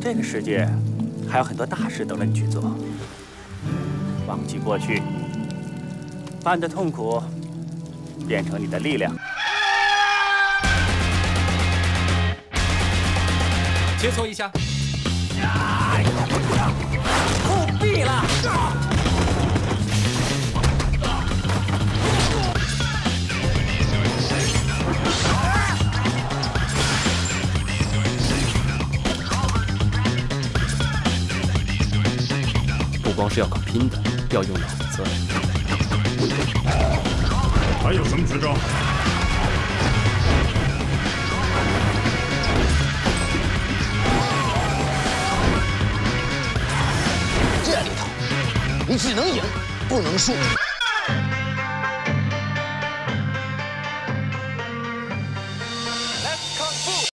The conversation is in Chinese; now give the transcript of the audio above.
这个世界还有很多大事等着你去做。忘记过去，把你的痛苦变成你的力量。切磋一下。光是要搞拼的，要用脑子。还有什么绝招？这里头，你只能赢，不能输。